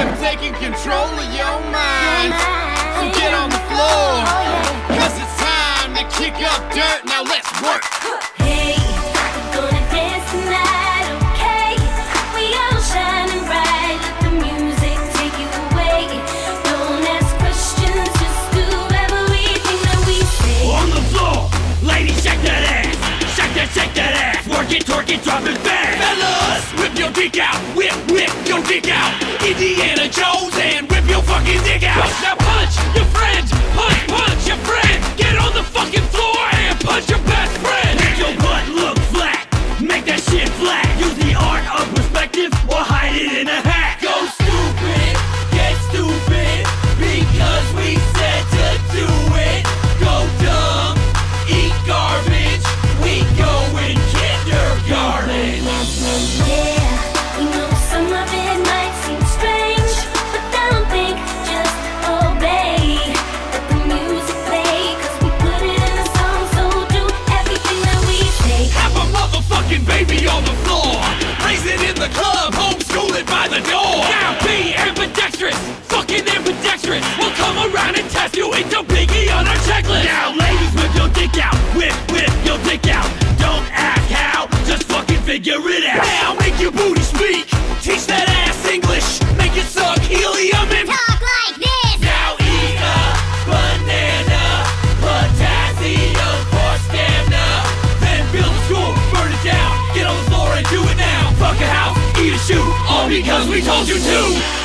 am taking control of your mind. So get on the floor, cause it's time to kick up dirt. Now let's work. Hey, we're gonna dance tonight, okay? We all shining bright, let the music take you away. Don't ask questions, just do everything that we say. On the floor, ladies, shake that ass. Shake that, shake that ass. Work it, twerk it, drop it back. Fellas, whip your dick out. Whip, whip your dick out. Indiana Jones and whip your fucking dick out. Now punch your friend. Punch, punch your friend. Get on the fucking floor and punch your best friend. Make your butt look flat. Make that shit flat. Use the art of perspective or hide it in a hat. Go stupid, get stupid. Because we said to do it. Go dumb, eat garbage. We go in kindergarten. Club, homeschool it by the door. Now be ambidextrous, fucking ambidextrous. We'll come around and test you into biggie on our checklist. Now, ladies, whip your dick out. Whip, whip your dick out. Don't ask how, just fucking figure it out. Now make your booty because we told you to.